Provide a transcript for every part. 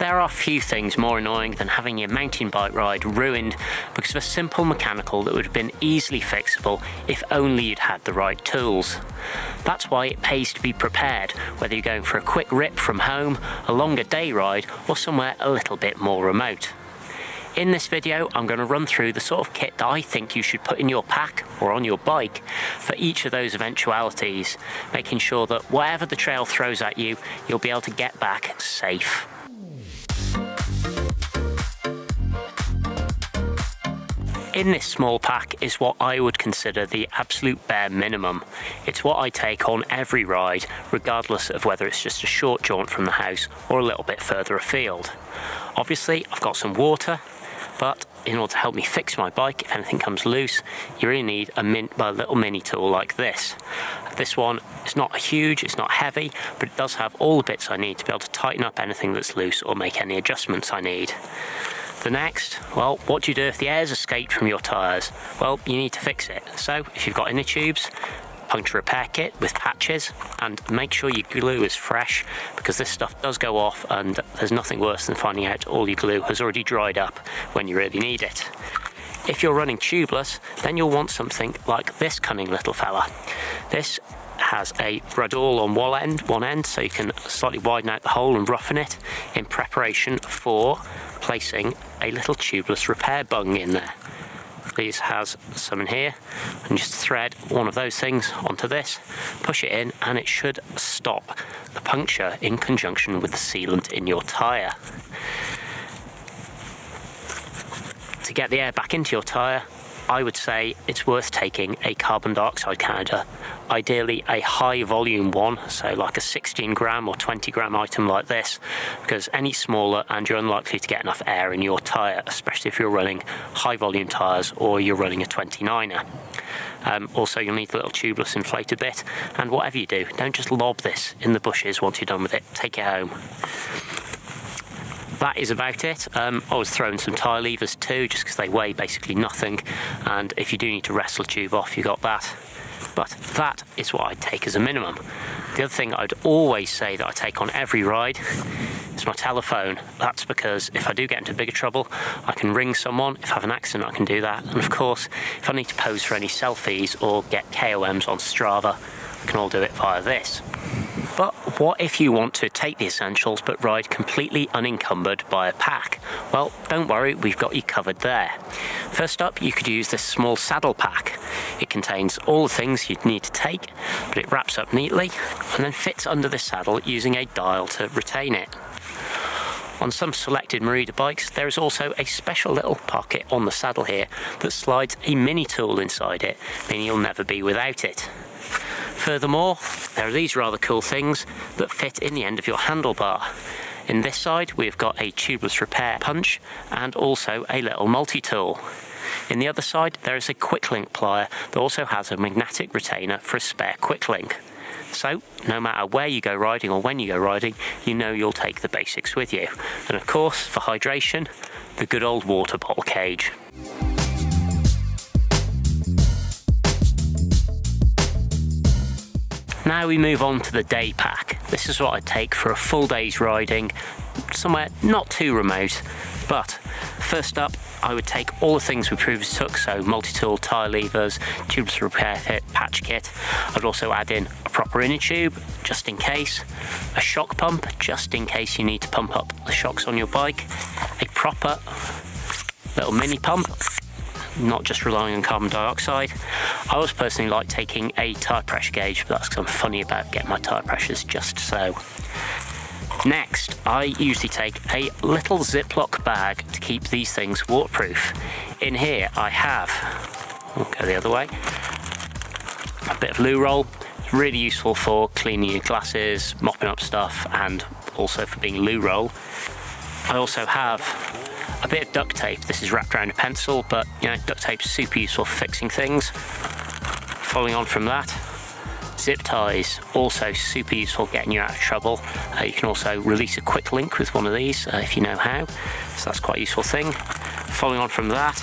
There are few things more annoying than having your mountain bike ride ruined because of a simple mechanical that would have been easily fixable if only you'd had the right tools. That's why it pays to be prepared, whether you're going for a quick rip from home, a longer day ride, or somewhere a little bit more remote. In this video, I'm going to run through the sort of kit that I think you should put in your pack or on your bike for each of those eventualities, making sure that whatever the trail throws at you, you'll be able to get back safe. In this small pack is what I would consider the absolute bare minimum. It's what I take on every ride, regardless of whether it's just a short jaunt from the house or a little bit further afield. Obviously, I've got some water, but in order to help me fix my bike if anything comes loose you really need a, min a little mini tool like this this one is not huge it's not heavy but it does have all the bits I need to be able to tighten up anything that's loose or make any adjustments I need the next, well, what do you do if the air's escaped from your tyres? Well, you need to fix it. So, if you've got inner tubes, puncture repair kit with patches and make sure your glue is fresh because this stuff does go off and there's nothing worse than finding out all your glue has already dried up when you really need it. If you're running tubeless, then you'll want something like this cunning little fella. This has a bradawl on one end, one end, so you can slightly widen out the hole and roughen it in preparation for placing a little tubeless repair bung in there. These has some in here and just thread one of those things onto this, push it in and it should stop the puncture in conjunction with the sealant in your tyre. To get the air back into your tyre, I would say it's worth taking a carbon dioxide counter ideally a high volume one, so like a 16 gram or 20 gram item like this, because any smaller and you're unlikely to get enough air in your tyre, especially if you're running high volume tyres or you're running a 29er. Um, also, you'll need a little tubeless inflated bit, and whatever you do, don't just lob this in the bushes once you're done with it. Take it home that is about it. Um, I was throwing some tyre levers too, just because they weigh basically nothing. And if you do need to wrestle a tube off, you got that. But that is what I take as a minimum. The other thing I'd always say that I take on every ride is my telephone. That's because if I do get into bigger trouble, I can ring someone. If I have an accident, I can do that. And of course, if I need to pose for any selfies or get KOMs on Strava, I can all do it via this. But what if you want to take the essentials but ride completely unencumbered by a pack? Well, don't worry, we've got you covered there. First up, you could use this small saddle pack. It contains all the things you'd need to take, but it wraps up neatly and then fits under the saddle using a dial to retain it. On some selected Merida bikes, there is also a special little pocket on the saddle here that slides a mini tool inside it, meaning you'll never be without it. Furthermore, there are these rather cool things that fit in the end of your handlebar. In this side, we've got a tubeless repair punch and also a little multi-tool. In the other side, there is a quick link plier that also has a magnetic retainer for a spare quick link. So, no matter where you go riding or when you go riding, you know you'll take the basics with you. And of course, for hydration, the good old water bottle cage. Now we move on to the day pack. This is what I take for a full day's riding, somewhere not too remote, but first up, I would take all the things we previously took, so multi-tool, tyre levers, tubeless repair kit, patch kit. I'd also add in a proper inner tube, just in case, a shock pump, just in case you need to pump up the shocks on your bike, a proper little mini pump not just relying on carbon dioxide. I always personally like taking a tyre pressure gauge, but that's because I'm funny about getting my tyre pressures just so. Next, I usually take a little Ziploc bag to keep these things waterproof. In here I have, I'll go the other way, a bit of loo roll, really useful for cleaning your glasses, mopping up stuff, and also for being loo roll. I also have a bit of duct tape. This is wrapped around a pencil, but you know, duct tape's super useful for fixing things. Following on from that, zip ties, also super useful getting you out of trouble. Uh, you can also release a quick link with one of these uh, if you know how, so that's quite a useful thing. Following on from that,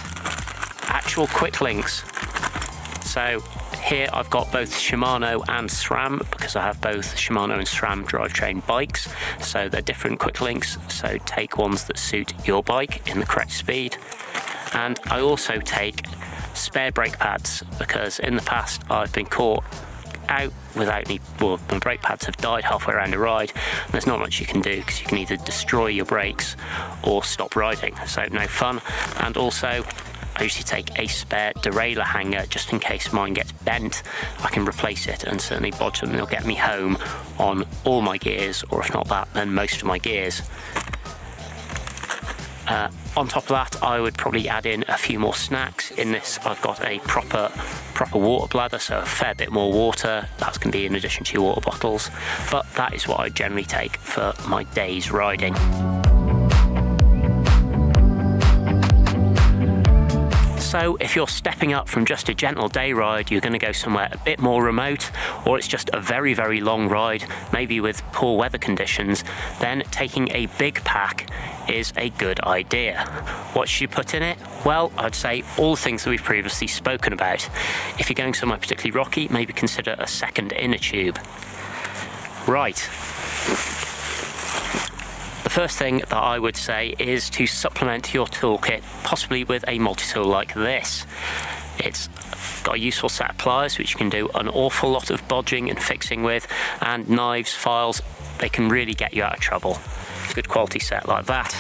actual quick links. So here I've got both Shimano and SRAM because I have both Shimano and SRAM drivetrain bikes. So they're different quick links. So take ones that suit your bike in the correct speed. And I also take spare brake pads because in the past I've been caught out without any, well, my brake pads have died halfway around a ride. there's not much you can do because you can either destroy your brakes or stop riding. So no fun. And also I usually take a spare derailleur hanger just in case mine gets bent. I can replace it and certainly bottom. They'll get me home on all my gears, or if not that, then most of my gears. Uh, on top of that, I would probably add in a few more snacks. In this, I've got a proper proper water bladder, so a fair bit more water. That's going to be in addition to your water bottles. But that is what I generally take for my day's riding. So if you're stepping up from just a gentle day ride, you're going to go somewhere a bit more remote, or it's just a very, very long ride, maybe with poor weather conditions, then taking a big pack is a good idea. What should you put in it? Well, I'd say all the things that we've previously spoken about. If you're going somewhere particularly rocky, maybe consider a second inner tube. Right. First thing that I would say is to supplement your toolkit, possibly with a multi-tool like this. It's got a useful set of pliers which you can do an awful lot of bodging and fixing with, and knives, files, they can really get you out of trouble. A good quality set like that.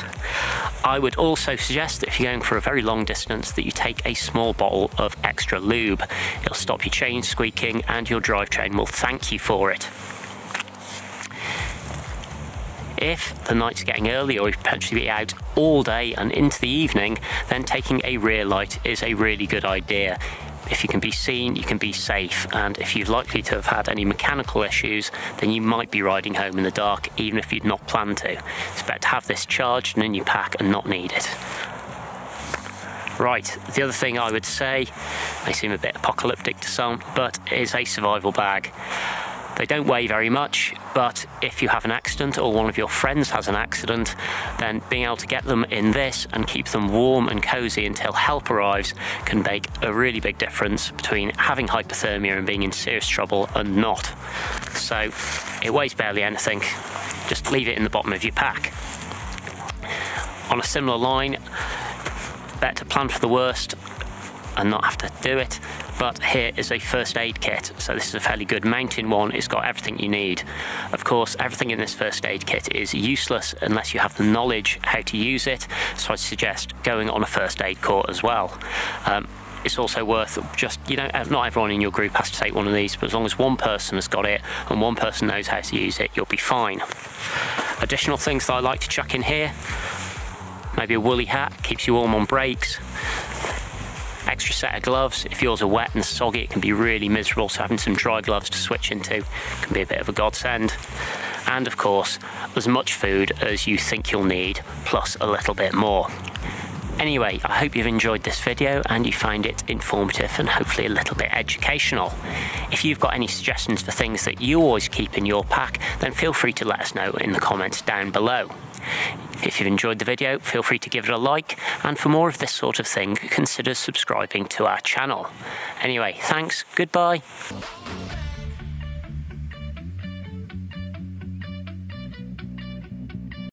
I would also suggest that if you're going for a very long distance that you take a small bottle of extra lube. It'll stop your chain squeaking and your drivetrain will thank you for it. If the night's getting early or you potentially be out all day and into the evening, then taking a rear light is a really good idea. If you can be seen, you can be safe. And if you're likely to have had any mechanical issues, then you might be riding home in the dark, even if you'd not planned to. It's better to have this charged and in your pack and not need it. Right, the other thing I would say, may seem a bit apocalyptic to some, but is a survival bag. They don't weigh very much, but if you have an accident or one of your friends has an accident, then being able to get them in this and keep them warm and cozy until help arrives can make a really big difference between having hypothermia and being in serious trouble and not. So it weighs barely anything. Just leave it in the bottom of your pack. On a similar line, better plan for the worst and not have to do it but here is a first aid kit. So this is a fairly good mountain one. It's got everything you need. Of course, everything in this first aid kit is useless unless you have the knowledge how to use it. So I'd suggest going on a first aid course as well. Um, it's also worth just, you know, not everyone in your group has to take one of these, but as long as one person has got it and one person knows how to use it, you'll be fine. Additional things that I like to chuck in here, maybe a woolly hat, keeps you warm on breaks, extra set of gloves. If yours are wet and soggy, it can be really miserable, so having some dry gloves to switch into can be a bit of a godsend. And of course, as much food as you think you'll need, plus a little bit more. Anyway, I hope you've enjoyed this video and you find it informative and hopefully a little bit educational. If you've got any suggestions for things that you always keep in your pack, then feel free to let us know in the comments down below. If you've enjoyed the video, feel free to give it a like, and for more of this sort of thing, consider subscribing to our channel. Anyway, thanks, goodbye.